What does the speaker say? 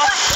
At